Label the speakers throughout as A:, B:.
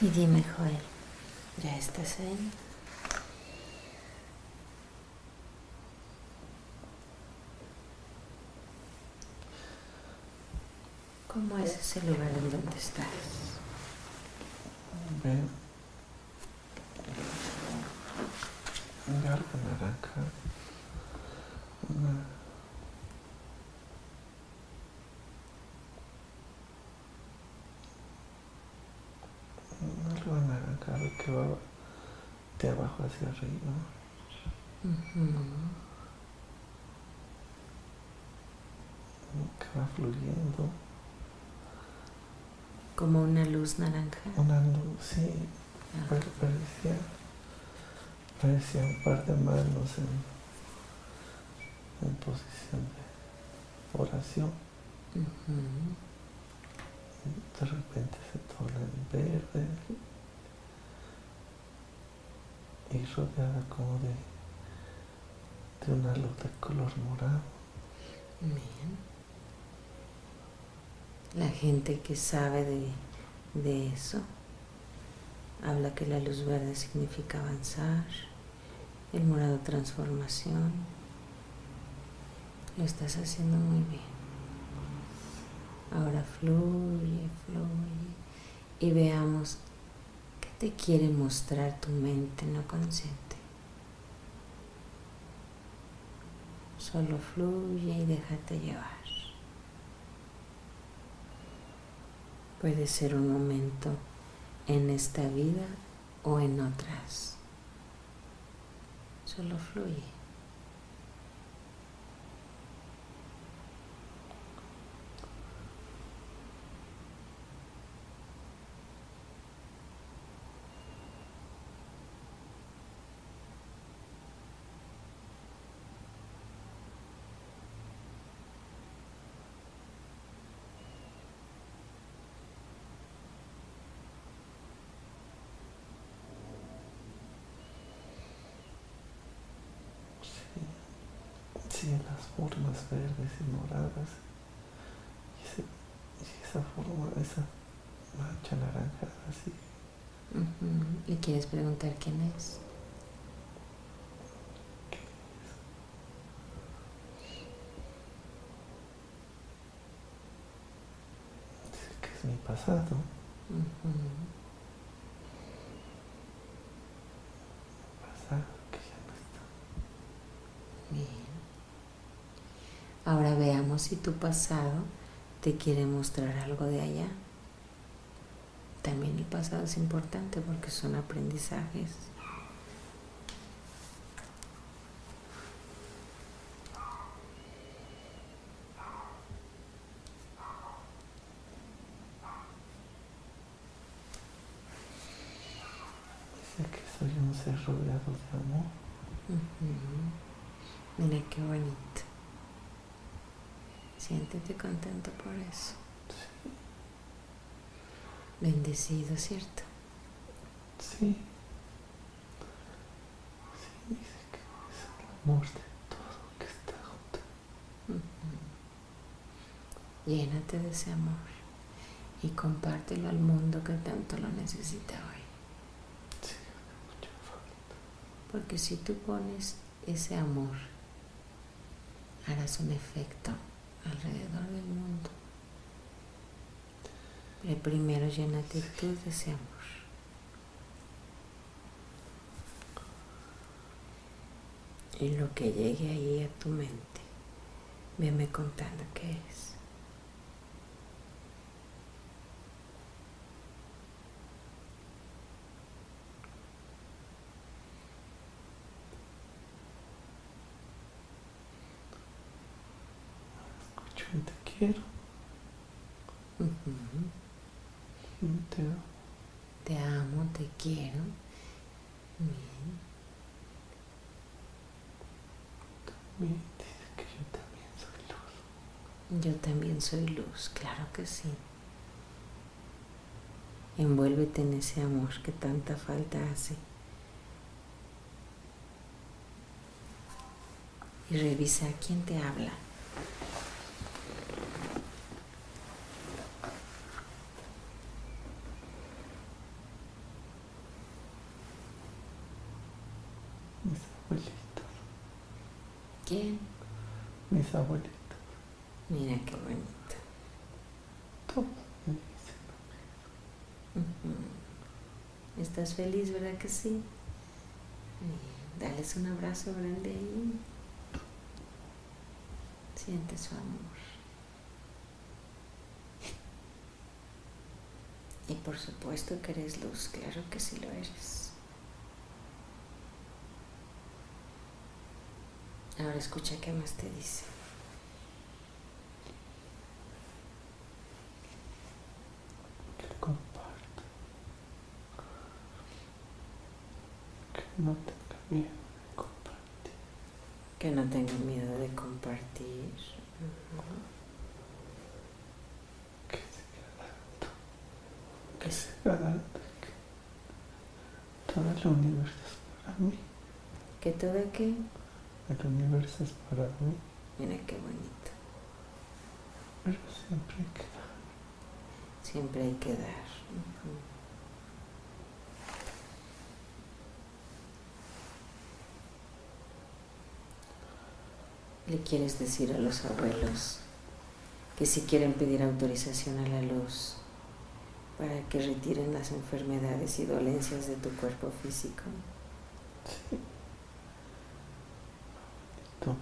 A: Y dime, Joel, ¿ya estás ahí? ¿Cómo es ese lugar en donde estás?
B: Árbol naranja. Una. Un árbol naranja que va de abajo hacia arriba. Que va fluyendo.
A: Como una luz naranja.
B: Una luz, sí.
A: Ah.
B: Pare- Parecía, parecía un par de manos en, en posición de oración.
A: Ujú.
B: De repente se torna en verde y rodeada como de, de una luz de color morado.
A: Bien. La gente que sabe de, de eso habla que la luz verde significa avanzar, el morado transformación. Lo estás haciendo muy bien. Ahora fluye, fluye y veamos te quiere mostrar tu mente no consciente. Solo fluye y déjate llevar. Puede ser un momento en esta vida o en otras. Solo fluye.
B: Sí, sí, las formas verdes y moradas. Y, ese- y esa forma, esa mancha naranjada así.
A: Ujú. ¿Le quieres preguntar quién es?
B: Dice que es mi pasado.
A: Ujú.
B: Pasado que ya no está.
A: Bien. Ahora veamos si tu pasado te quiere mostrar algo de allá. También el pasado es importante porque son aprendizajes.
B: Dice que soy un ser rodeado de amor.
A: Mira qué bonito. Siéntete contento por eso.
B: Sí,
A: Bendecido, ¿cierto?
B: sí. Sí, dice que es el amor de todo que está junto.
A: Ujú. Llénate de ese amor y compártelo al mundo que tanto lo necesita hoy.
B: Sí, hace mucha falta.
A: Porque si tú pones ese amor, harás un efecto alrededor del mundo. Pero primero llénate tú de ese amor. Y lo que llegue ahí a tu mente, veme contando qué es.
B: Escucho y te quiero. Y Te amo.
A: Te amo, te quiero. Bien.
B: También dice que yo también soy luz.
A: Yo también soy luz, claro que sí. Envuélvete en ese amor que tanta falta hace. Y revisa quién te habla. ¿Quién?
B: Mis abuelitos.
A: Mira qué bonito.
B: Todos me dicen.
A: Ujú. ¿Estás feliz, verdad que sí? Bien, Dales un abrazo grande ahí. Siente su amor. Y por supuesto que eres luz, claro que sí lo eres. Ahora escucha qué más te dice.
B: que comparto, que no tenga miedo de compartir,
A: Que no tenga miedo de compartir. Ujú.
B: que siga dando, que siga dando, que todo el universo es para mí,
A: Que todo que,
B: el universo es para mí,
A: mira qué bonito.
B: pero siempre hay que dar.
A: Siempre hay que dar. Le quieres decir a los abuelos que si quieren pedir autorización a la luz para que retiren las enfermedades y dolencias de tu cuerpo físico.
B: Sí. Tú,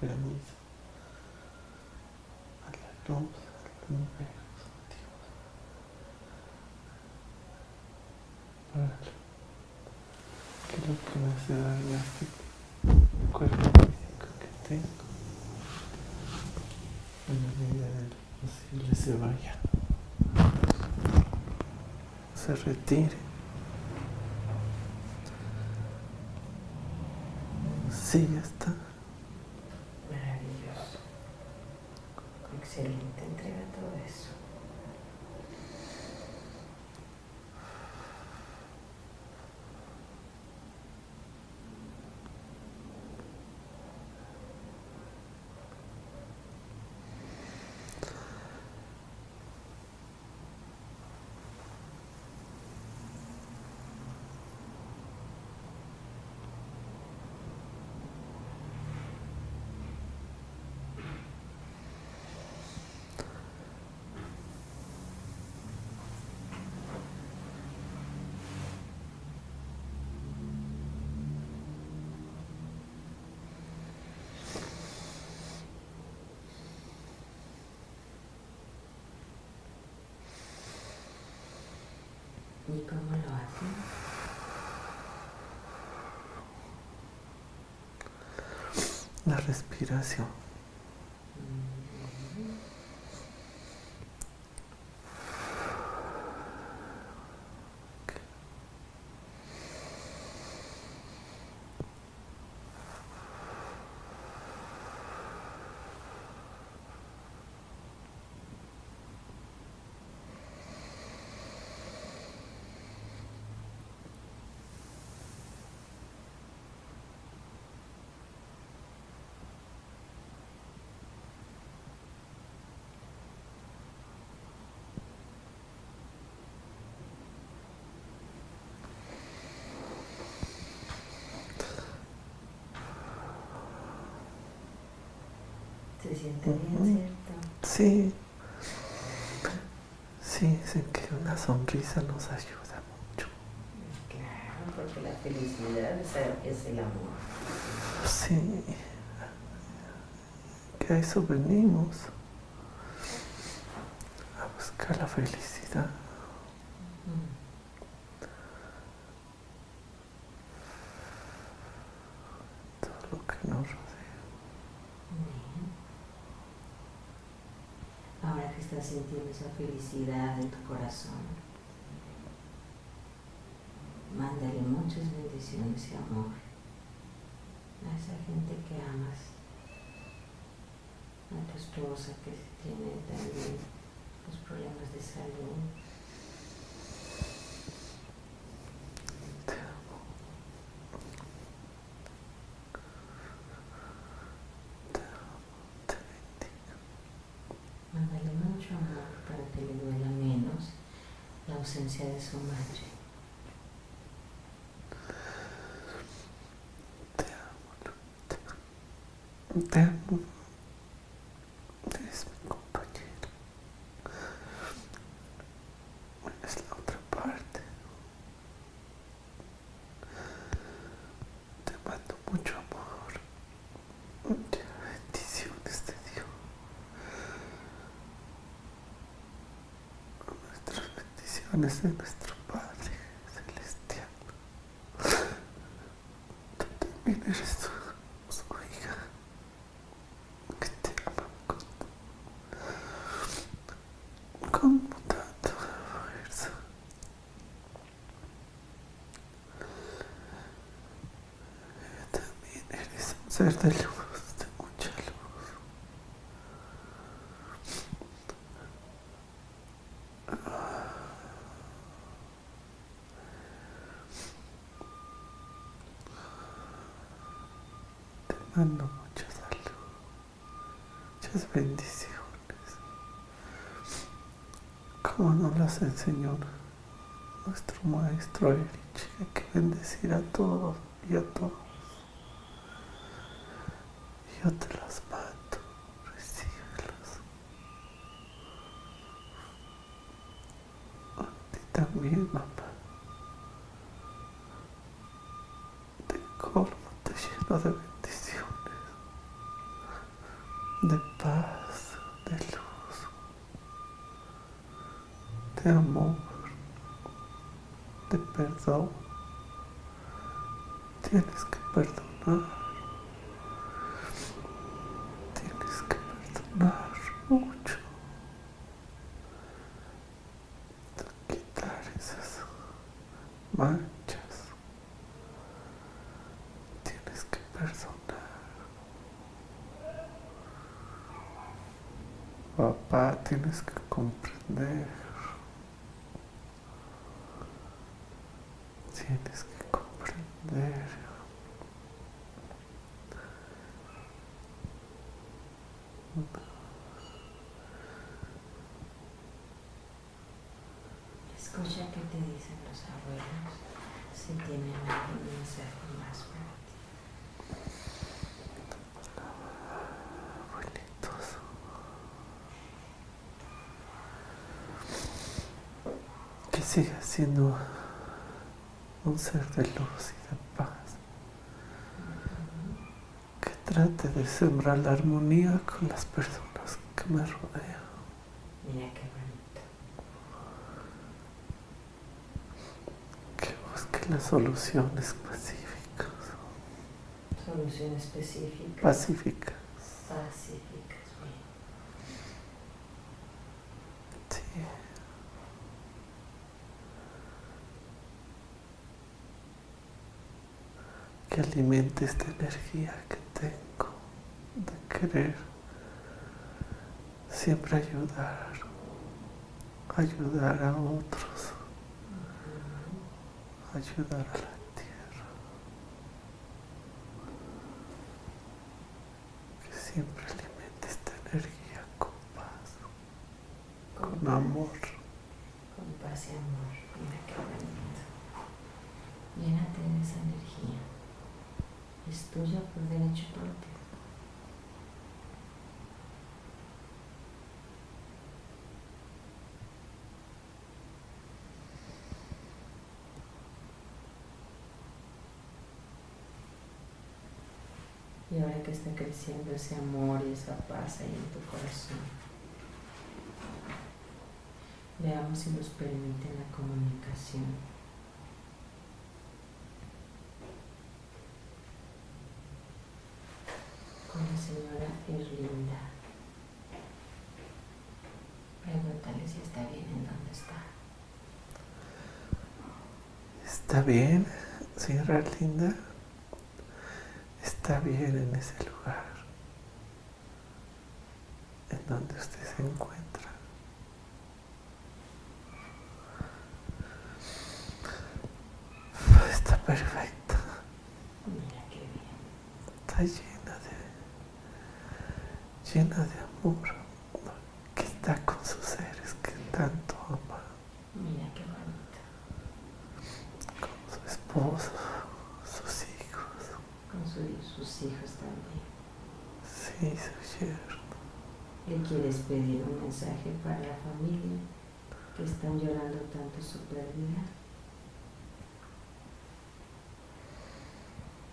B: permiso a la luz, a Dios, para que lo que me hace daño cuerpo físico que tengo, en la medida de lo posible se vaya, se retire. Sí, ya está.
A: Maravilloso. Excelente, entrega todo eso. ¿Y cómo lo hacen?
B: La respiración.
A: Se siente bien,
B: Ujú.
A: ¿cierto?
B: Sí. Sí, dicen que una sonrisa nos ayuda mucho.
A: Claro, porque la felicidad es el- es el amor.
B: Sí. Que a eso venimos. A buscar la felicidad. Todo lo que nos rodea.
A: Bien. Ahora que estás sintiendo esa felicidad en tu corazón, mándale muchas bendiciones y amor a esa gente que amas, a tu esposa que tiene también los problemas de salud. Essência de su madre.
B: Te amo. Te amo. Bendiciones de nuestro Padre Celestial. Tú también eres su, su hija. Que te ama con, con tanta fuerza. También eres un ser de luz, de mucha luz. Te mando mucha salud, muchas bendiciones. Como nos las enseñó nuestro maestro Erich, que bendecir a todos y a todos. Yo te las mando, recíbelas. A ti también, mamá. Te colmo, te lleno de bendiciones, de amor, de perdón.
A: Escucha qué te dicen los abuelos si tienen algún mensaje más para ti.
B: Abuelitos. Que siga siendo un ser de luz y de paz. Que trate de sembrar la armonía con las personas que me rodean.
A: Mira qué bonito.
B: Que busque las soluciones pacíficas.
A: Solución específica.
B: Pacíficas.
A: Pacíficas, bien.
B: Sí. Que alimente esta energía que tengo de querer siempre ayudar, ayudar a otros, ayudar a la tierra. Que siempre alimente esta energía con paz, con amor.
A: Con paz y amor. Mira qué bonito. Llénate de esa energía. Es tuya por derecho propio. Y ahora que creciendo ese amor y esa paz ahí en tu corazón, veamos si nos permite la comunicación. Con la señora Erlinda. Pregúntale si está bien en donde está.
B: Está bien, señora linda. Está bien en ese lugar en donde usted se encuentra. Está perfecta,
A: Mira qué bien.
B: está llena de amor, que está con sus seres que tanto ama,
A: Mira qué bonito.
B: con su esposo, sus hijos.
A: Con su- sus hijos también.
B: Sí, eso es cierto.
A: ¿Le quieres pedir un mensaje para la familia que están llorando tanto su pérdida?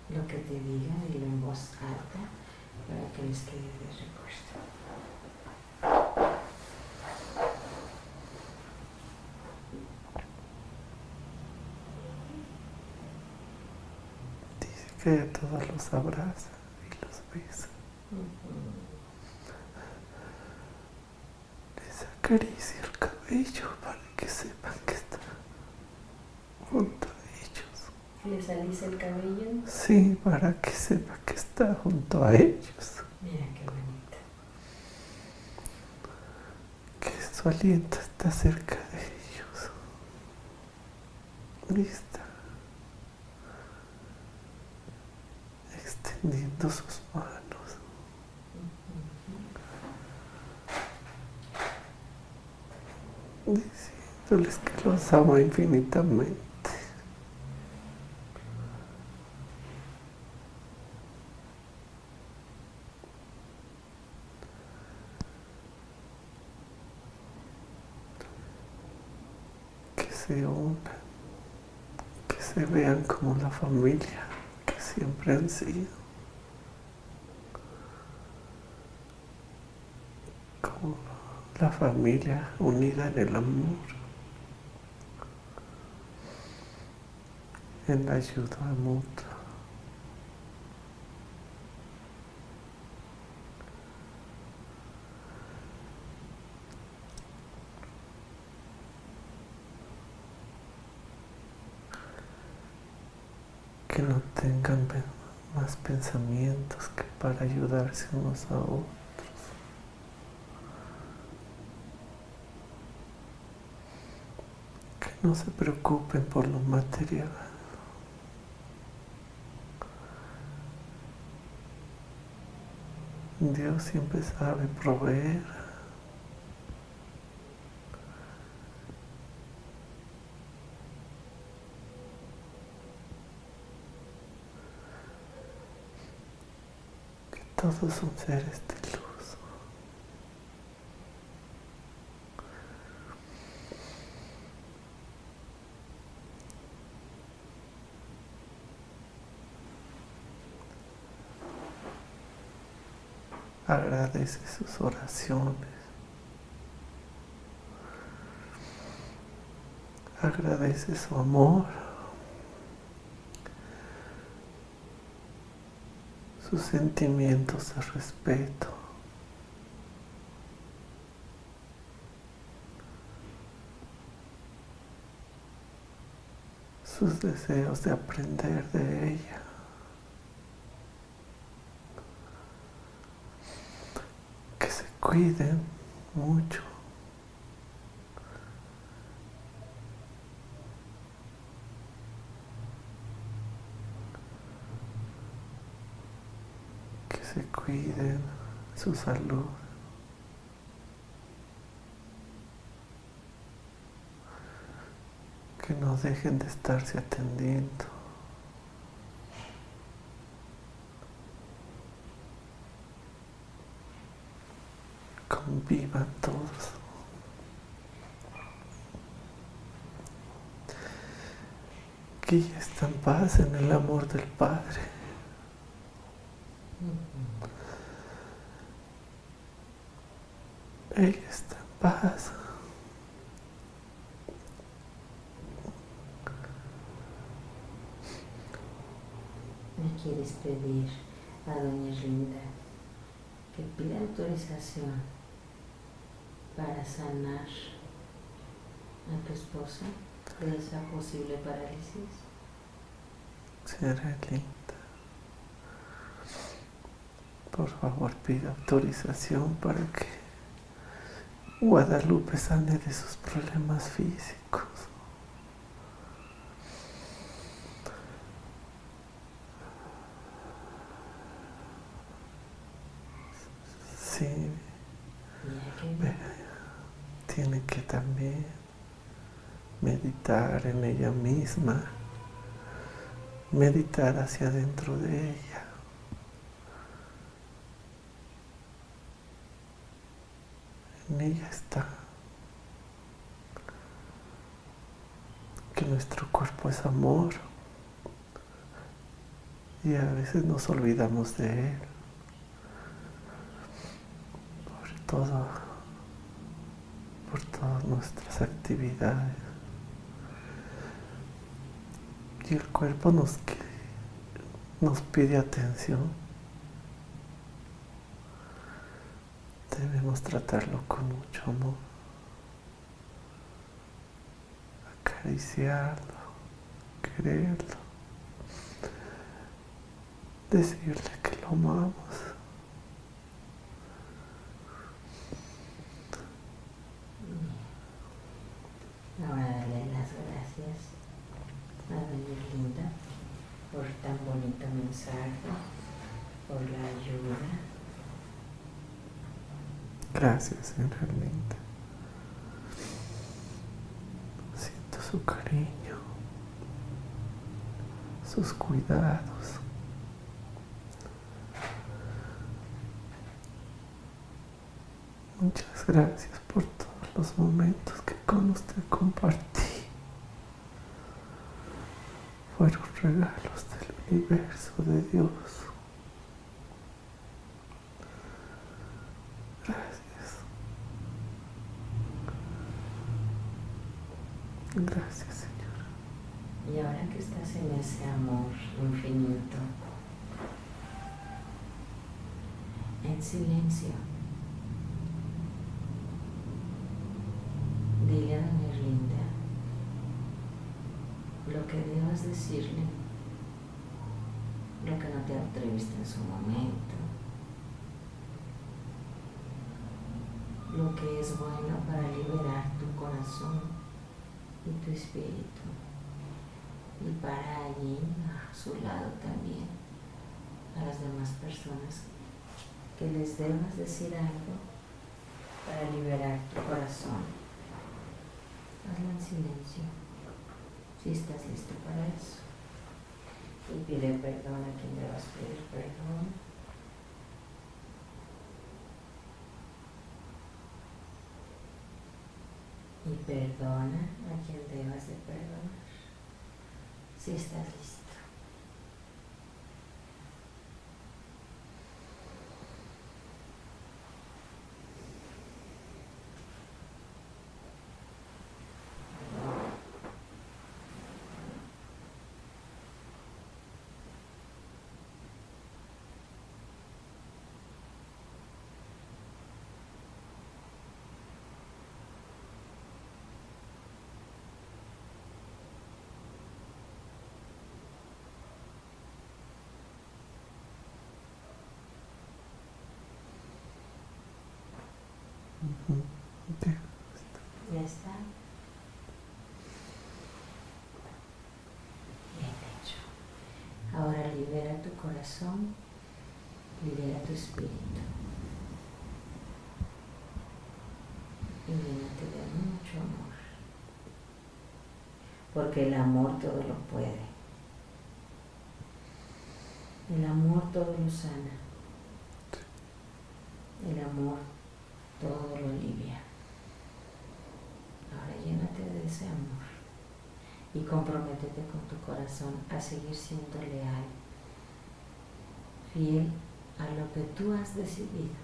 A: Lo que te diga, dilo en voz alta para que les quede de recuerdo.
B: Dice que a todos los abraza y los besa. Les acaricia el cabello para que sepan que está junto a ellos.
A: ¿Les alisa el cabello?
B: Sí, para que sepa que está junto a ellos.
A: Mira qué bonito.
B: Que su aliento está cerca de ellos. Está extendiendo sus manos. Diciéndoles que los ama infinitamente. Que que se vean como la familia que siempre han sido. Como la familia unida en el amor, en la ayuda mutua. Que no tengan pe- más pensamientos que para ayudarse unos a otros. que no se preocupen por lo material. Dios siempre sabe proveer. Que son seres de luz. Agradece sus oraciones. Agradece su amor. Sus sentimientos de respeto. Sus deseos de aprender de ella. que se cuiden mucho. Que se cuiden su salud. Que no dejen de estarse atendiendo. convivan todos. Que ella está en paz en el amor del Padre. Ella está en paz.
A: ¿Me quieres pedir a Doña Linda que pida autorización para sanar a tu esposa de esa posible parálisis?
B: Será linda. Por favor, pida autorización para que Guadalupe sane de sus problemas físicos. Sí, tiene que también meditar en ella misma, meditar hacia adentro de ella, en ella está que nuestro cuerpo es amor y a veces nos olvidamos de él. Por todo, por todas nuestras actividades. Y el cuerpo nos, nos pide atención. Debemos tratarlo con mucho amor. Acariciarlo, quererlo, decirle que lo amamos.
A: Ahora darle las gracias a Doña Linda por tan bonito mensaje, por la ayuda.
B: Gracias, señora Linda. Siento su cariño, sus cuidados. Muchas gracias por todos los momentos que con usted compartí. Fueron regalos del universo de Dios. Gracias. Gracias, Señor.
A: Y ahora que estás en ese amor infinito, en silencio, dile a Doña Linda lo que debas decirle, lo que no te atreviste en su momento, lo que es bueno para liberar tu corazón y tu espíritu. Y para allí, a su lado también, a las demás personas que les debas decir algo para liberar tu corazón. Hazlo en silencio, si estás listo para eso. Y pide perdón a quien debas pedir perdón. Y perdona a quien debas de perdonar. Si estás listo.
B: Ya.
A: ¿Ya está? Bien hecho. Ahora libera tu corazón, libera tu espíritu. Y llénate de mucho amor. Porque el amor todo lo puede. El amor todo lo sana. El amor todo lo alivia. Ahora llénate de ese amor y comprométete con tu corazón a seguir siendo leal, fiel a lo que tú has decidido,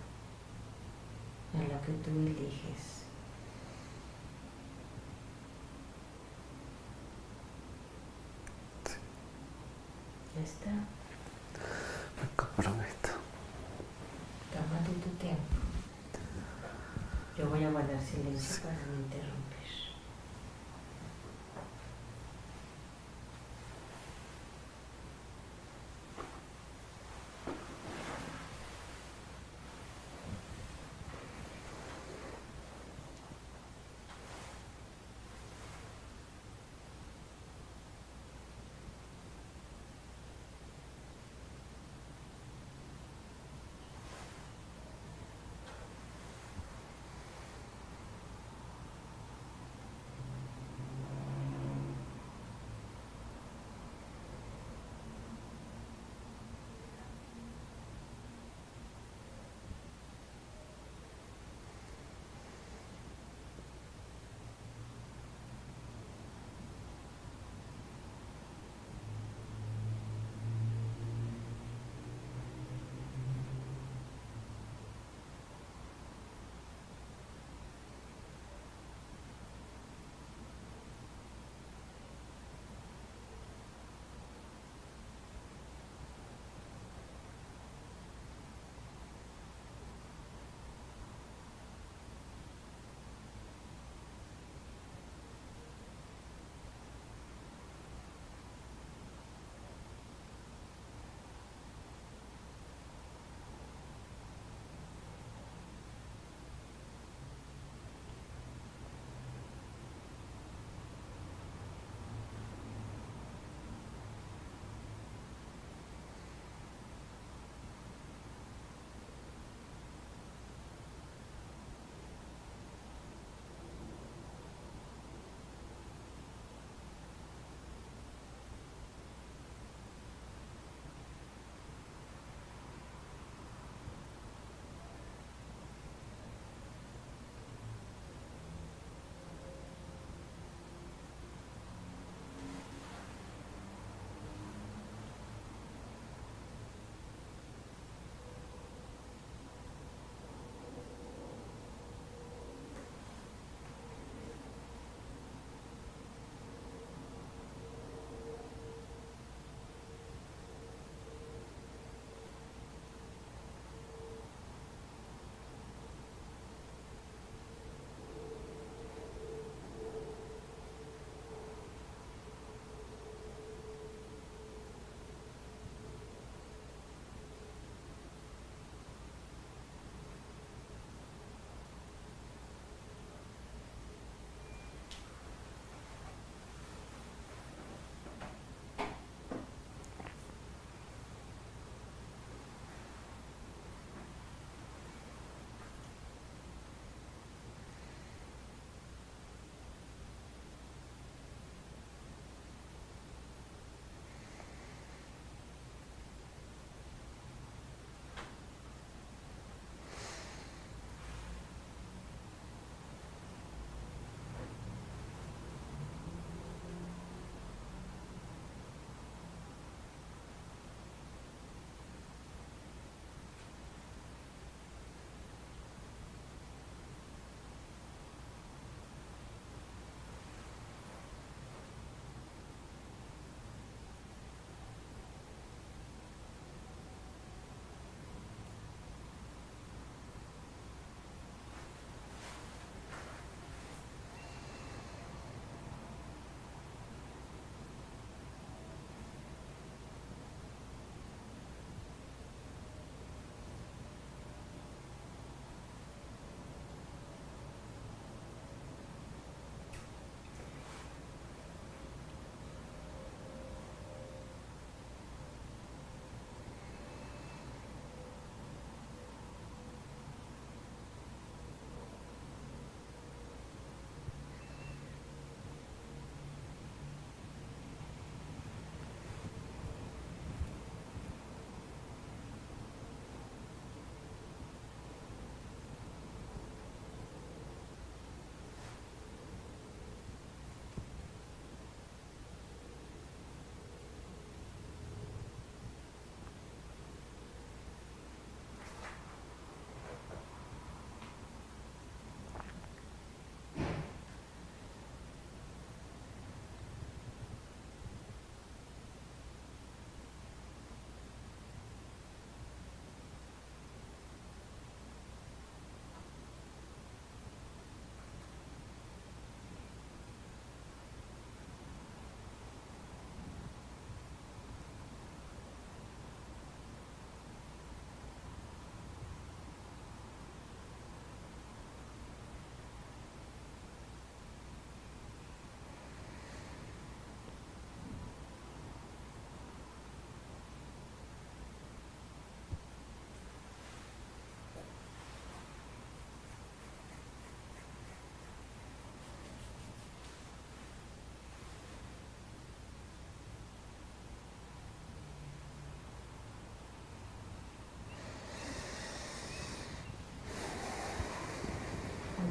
A: a lo que tú eliges. Ya está,
B: Me comprometo.
A: tómate tu tiempo. Yo voy a guardar silencio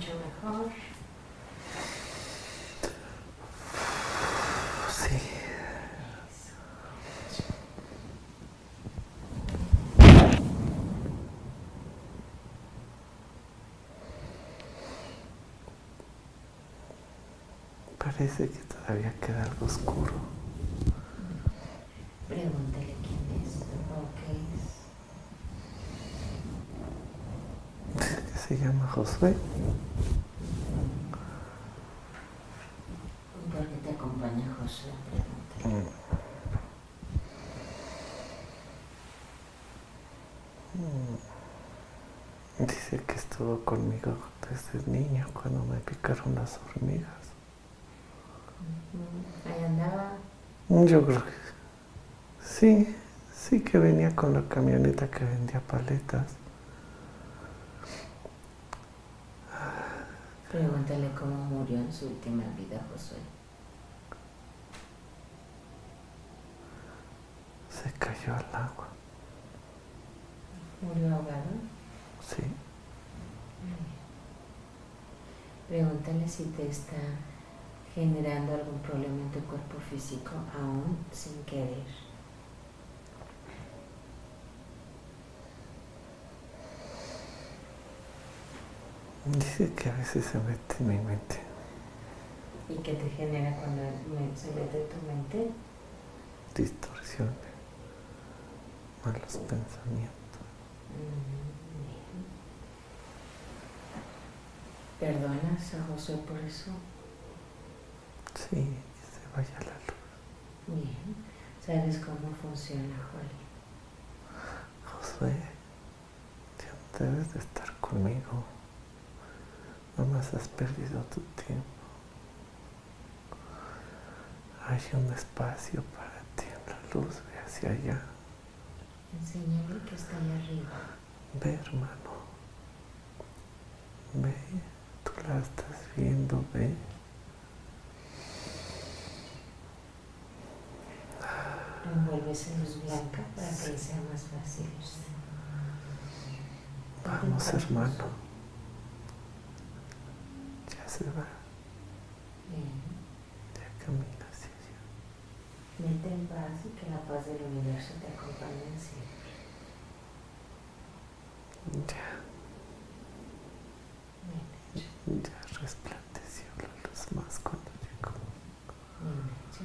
A: mucho mejor.
B: Sí. Parece que todavía queda algo oscuro.
A: Pregúntale quién es o qué es.
B: Se llama Josué.
A: ¿Por qué te acompaña José? Pregúntale.
B: Mm. Dice que estuvo conmigo desde niño cuando picaron las hormigas.
A: Ahí andaba.
B: Yo creo que sí, sí que venía con la camioneta que vendía paletas.
A: Pregúntale cómo murió en su última vida Josué.
B: Se cayó al agua.
A: ¿Murió ahogado?
B: Sí.
A: Pregúntale si te está generando algún problema en tu cuerpo físico aún sin querer.
B: Dice que a veces se mete en mi mente.
A: ¿Y qué te genera cuando se mete en tu mente?
B: distorsiones, malos pensamientos.
A: Mm, bien. ¿Perdonas a Josué por eso?
B: Sí, que se vaya la luz.
A: Bien. ¿Sabes cómo funciona, Joel?
B: Josué, ya no debes de estar conmigo. Nomás has perdido tu tiempo. Hay un espacio para ti en la luz, ve hacia allá.
A: Enséñale que está allá arriba.
B: Ve, hermano. Ve, la estás viendo, ve.
A: Envuelves en luz blanca para que sea más fácil.
B: Vamos, hermano. Ya se va,
A: Bien.
B: ya camina hacia allá.
A: Vete en paz y que la paz del universo te acompañe siempre.
B: Ya. Ya resplandeció la más cuando llegó.
A: Hecho.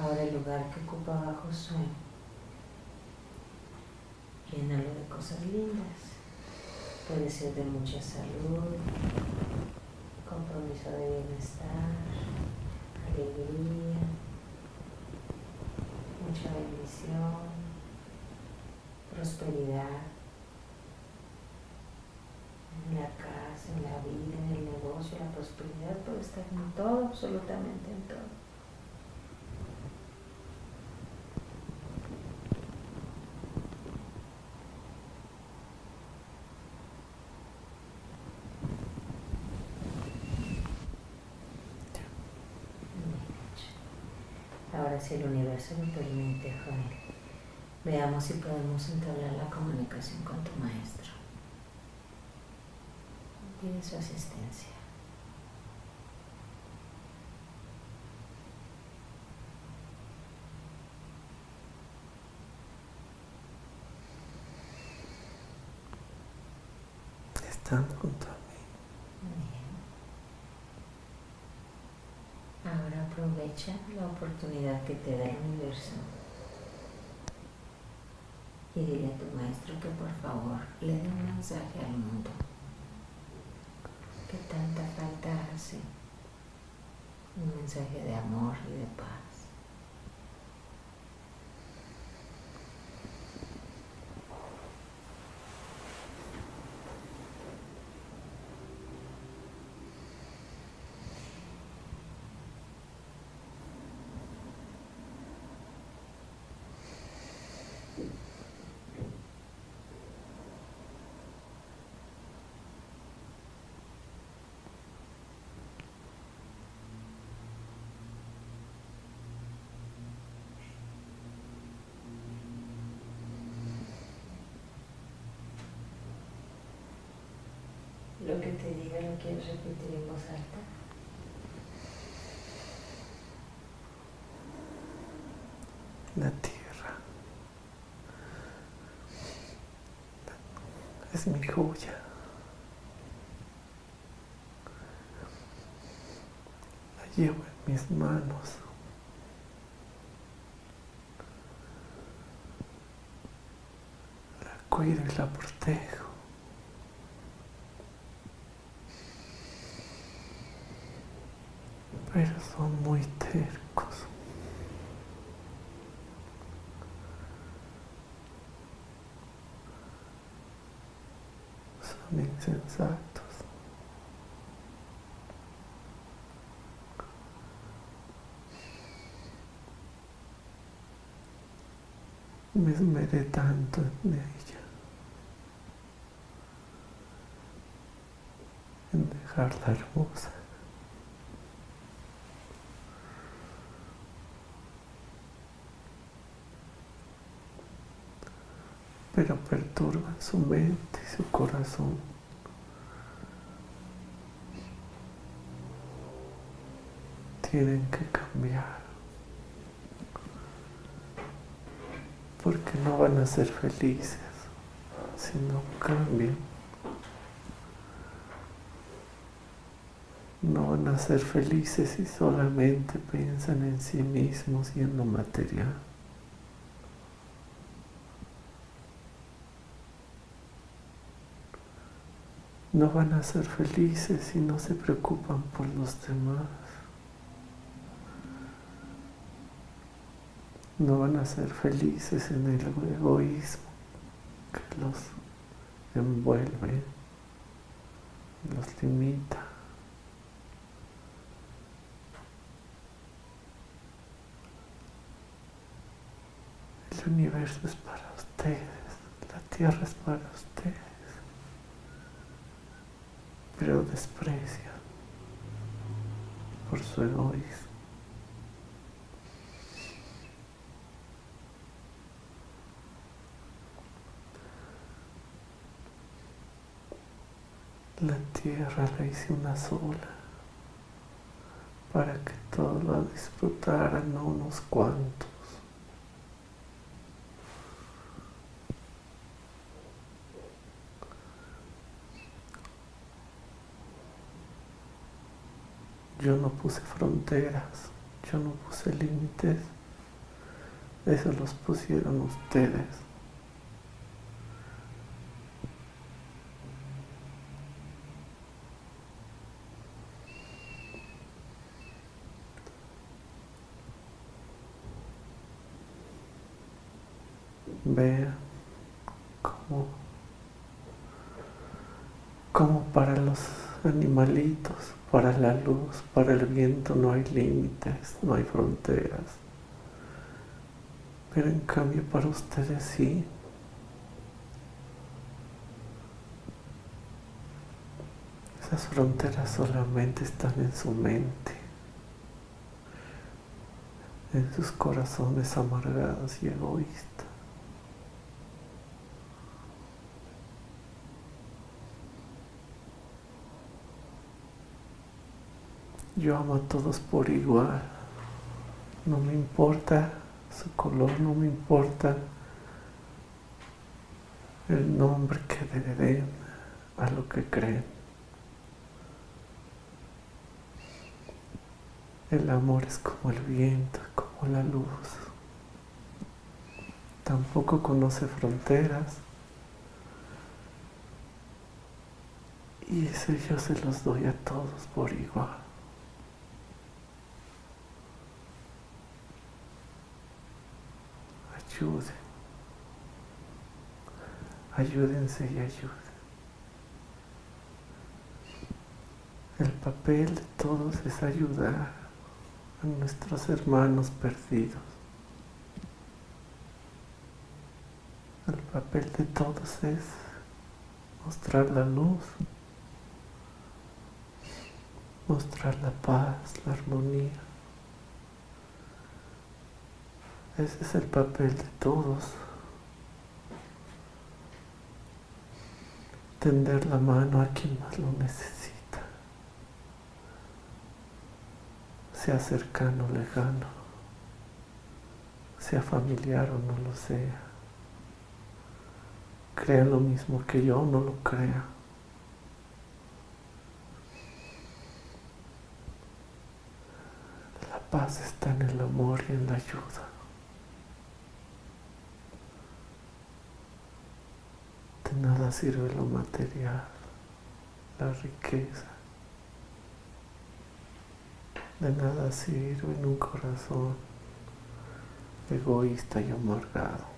A: Ahora el lugar que ocupaba Josué, llénalo de cosas lindas. Puede ser de mucha salud, compromiso de bienestar, alegría, mucha bendición, prosperidad en la casa, en la vida, negocio, la prosperidad puede estar en todo, absolutamente en todo. Ahora, si el universo lo permite, Joel, veamos si podemos entablar la comunicación con tu maestro. Pide su asistencia. Ahora aprovecha la oportunidad que te da el universo y dile a tu maestro que por favor le dé un mensaje al mundo que tanta falta hace. Un mensaje de amor y de paz. Lo que te diga lo quieres repetir en voz alta.
B: La tierra es mi joya. La llevo en mis manos. La cuido y la protejo. pero son muy tercos. Son insensatos. Me esmeré tanto en ella, en dejarla hermosa. pero perturban su mente y su corazón. Tienen que cambiar, porque no van a ser felices si no cambian. No van a ser felices si solamente piensan en sí mismos y en lo material. no van a ser felices si no se preocupan por los demás. No van a ser felices en el egoísmo que los envuelve, los limita. El universo es para ustedes, la tierra es para ustedes pero desprecia por su egoísmo. La tierra la hice una sola para que todos la disfrutaran, no unos cuantos. Yo no puse fronteras, yo no puse límites, eso los pusieron ustedes. Vean cómo, cómo para los animalitos para la luz, para el viento no hay límites, no hay fronteras. Pero en cambio para ustedes sí. Esas fronteras solamente están en su mente, en sus corazones amargados y egoístas. Yo amo a todos por igual. No me importa su color, no me importa el nombre que le den a lo que creen. El amor es como el viento, como la luz. Tampoco conoce fronteras. Y eso yo se los doy a todos por igual. Ayuden. Ayúdense y ayuden. El papel de todos es ayudar a nuestros hermanos perdidos. El papel de todos es mostrar la luz, mostrar la paz, la armonía. Ese es el papel de todos. tender la mano a quien más lo necesita, sea cercano o lejano, sea familiar o no lo sea, crea lo mismo que yo o no lo crea. La paz está en el amor y en la ayuda. Nada sirve lo material, la riqueza. De nada sirve en un corazón egoísta y amargado.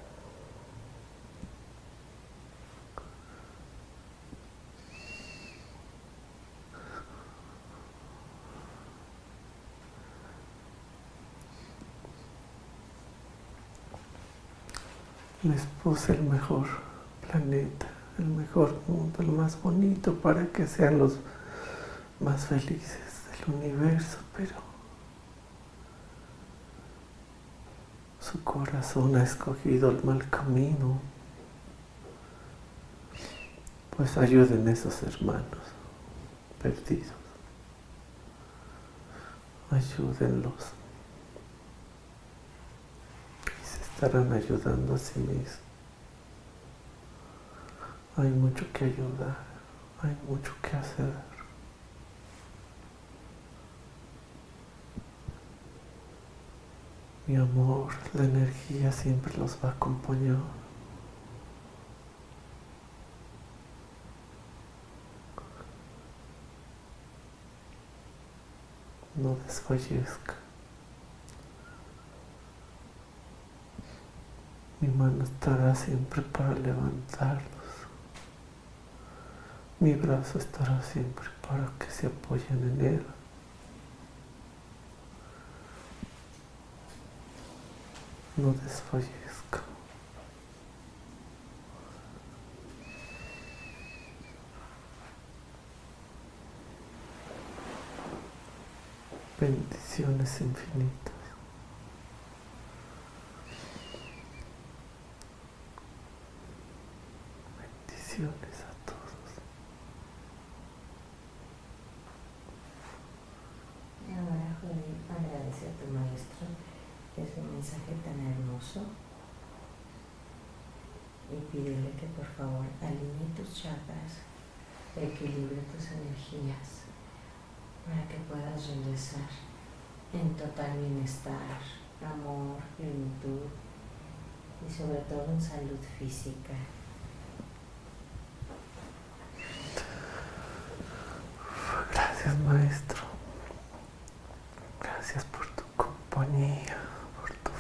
B: Les puse el mejor planeta, el mejor mundo, el más bonito para que sean los más felices del universo, pero su corazón ha escogido el mal camino. Pues ayuden a esos hermanos perdidos. Ayúdenlos. Y se estarán ayudando a sí mismos. Hay mucho que ayudar, hay mucho que hacer. Mi amor, la energía siempre los va a acompañar. No desfallezca. Mi mano estará siempre para levantarlo. Mi brazo estará siempre para que se apoyen en él. No desfallezca. Bendiciones infinitas. Bendiciones.
A: mensaje tan hermoso y pídele que por favor alinee tus chakras, equilibre tus energías para que puedas regresar en total bienestar, amor, plenitud y sobre todo en salud física.
B: Gracias maestro. Gracias por tu compañía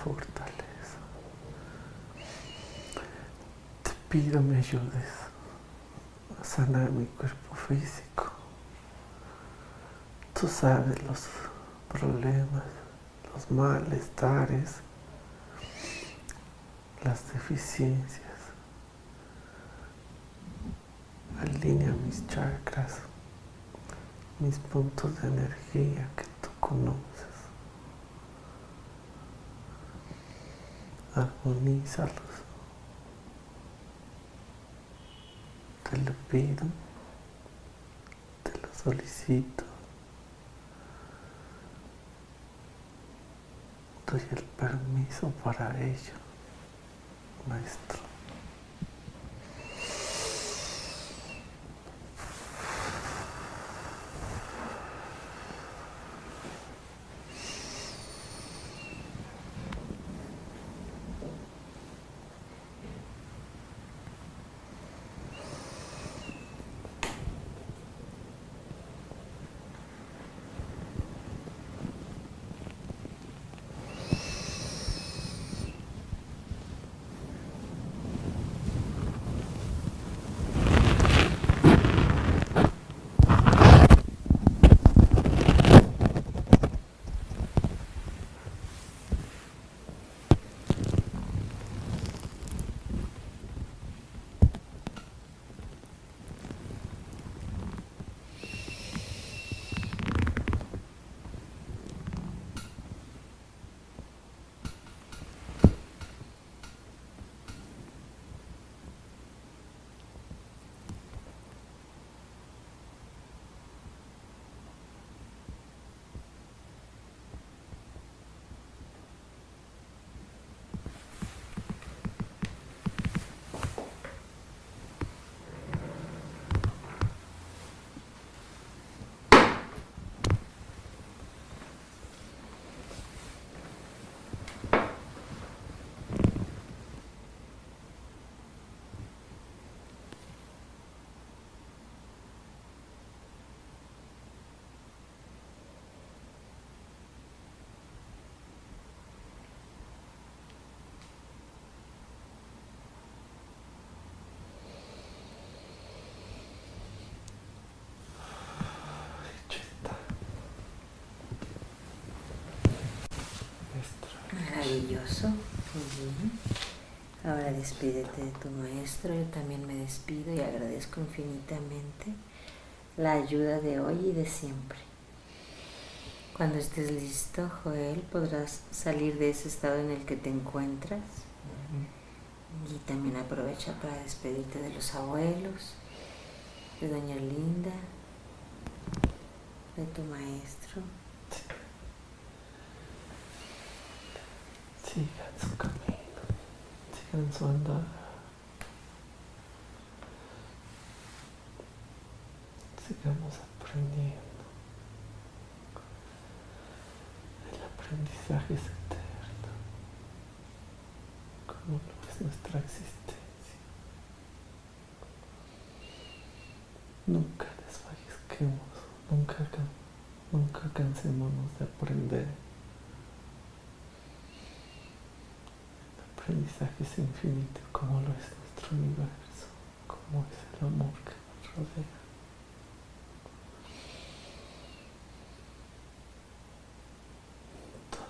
B: fortaleza. Te pido me ayudes a sanar mi cuerpo físico. Tú sabes los problemas, los malestares, las deficiencias. Alinea mis chakras, mis puntos de energía que tú conoces. armonízalos. Te lo te lo solicito. Doy el permiso para ello, maestro.
A: Maravilloso. Ahora despídete de tu maestro. Yo también me despido y agradezco infinitamente la ayuda de hoy y de siempre. Cuando estés listo, Joel, podrás salir de ese estado en el que te encuentras. Y también aprovecha para despedirte de los abuelos, de Doña Linda, de tu maestro.
B: Sigan su camino, sigan su andar. Sigamos aprendiendo. El aprendizaje es eterno, como lo es nuestra existencia. Nunca desfallezquemos, nunca, nunca cansémonos de aprender. Aprendizaje es infinito, como lo es nuestro universo, como es el amor que nos rodea.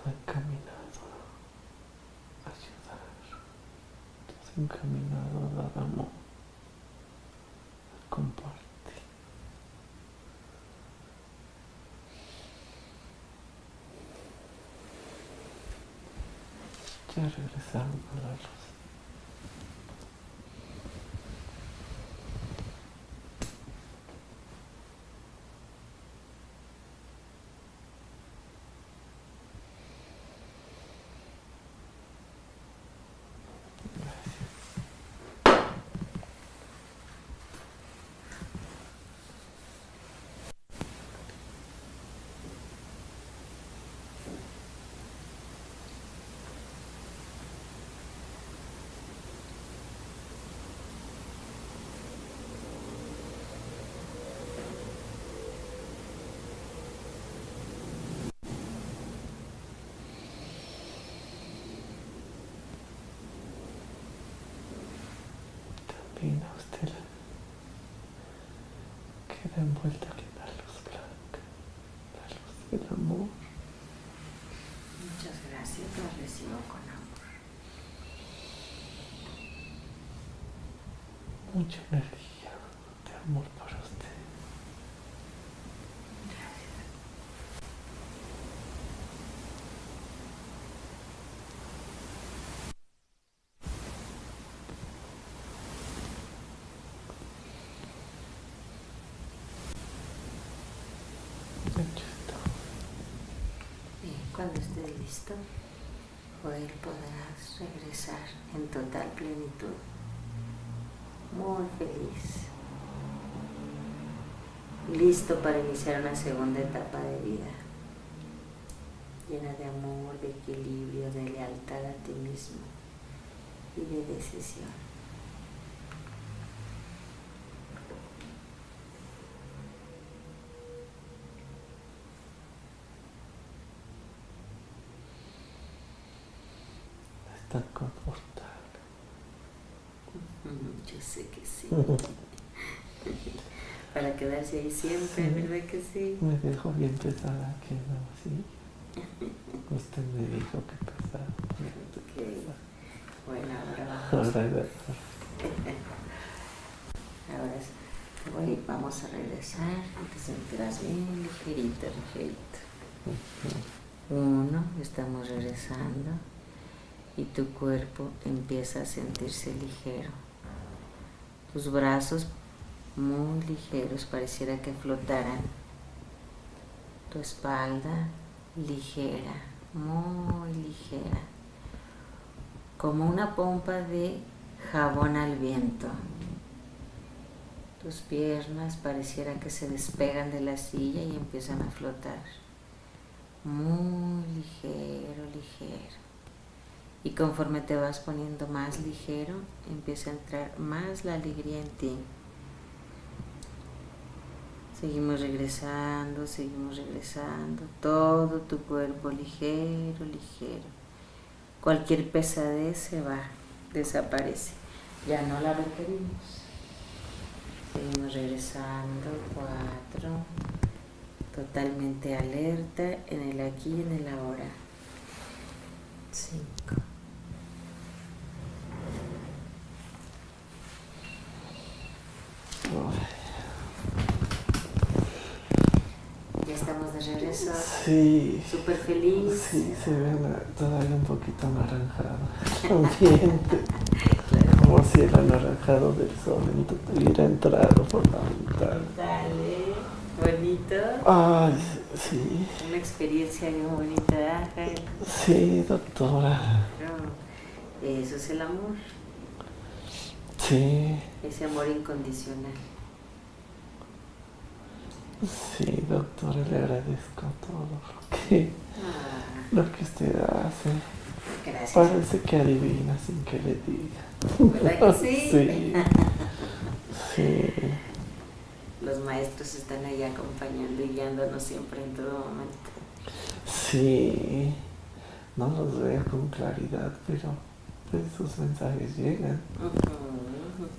B: encaminado a ayudar, todo encaminado a dar amor, a compartir. Ya regresamos a la luz. Pina usted queda envuelta aquí en la luz blanca, la luz del amor.
A: Muchas con amor.
B: Mucha energía de amor para usted.
A: Bien, cuando estés listo, Joel podrás regresar en total plenitud, muy feliz, listo para iniciar una segunda etapa de vida, llena de amor, de equilibrio, de lealtad a ti mismo y de decisión.
B: Está confortable.
A: Yo sé que sí. Para quedarse ahí siempre,
B: Sí.
A: ¿verdad que sí?
B: Me dejó bien pesada que no, sí. Usted me dijo que pesada.
A: Ok. Bueno, ahora vamos.
B: Ahora
A: sí. Voy, vamos a regresar y te sentirás bien ligerito, ligerito. Uno, estamos regresando y tu cuerpo empieza a sentirse ligero. Tus brazos muy ligeros, pareciera que flotaran. Tu espalda ligera, muy ligera, como una pompa de jabón al viento. Tus piernas pareciera que se despegan de la silla y empiezan a flotar. Muy ligero, ligero. Y conforme te vas poniendo más ligero, empieza a entrar más la alegría en ti. Seguimos regresando, seguimos regresando. Todo tu cuerpo ligero, ligero. Cualquier pesadez se va, desaparece. Ya no la requerimos. Seguimos regresando. Cuatro. Totalmente alerta en el aquí y en el ahora. Cinco. Ya regreso.
B: Sí.
A: Súper feliz.
B: Sí, se ve todavía un poquito anaranjado ambiente. Como si el anaranjado del sol hubiera entrado por la ventana.
A: Dale, bonito.
B: Ay, sí.
A: Una experiencia bien bonita, Jael.
B: Sí, doctora.
A: Claro. Eso es el amor,
B: Sí,
A: ese amor incondicional.
B: Sí, doctora, le agradezco todo lo que, lo que usted hace.
A: gracias.
B: Parece que adivina sin que le diga.
A: ¿Verdad que sí?
B: Sí. Sí.
A: Los maestros están ahí acompañando y guiándonos siempre en todo momento.
B: Sí, no los veo con claridad, pero pues sus mensajes llegan.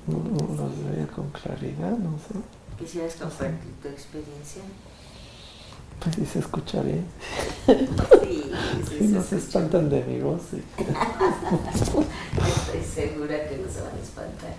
B: No los veo con claridad, no sé.
A: ¿Quisieras compartir tu experiencia?
B: Pues si se escucha bien.
A: Sí, sí,
B: Si no
A: sí,
B: se
A: sí.
B: espantan de mi voz, sí.
A: Estoy segura que no se van a espantar.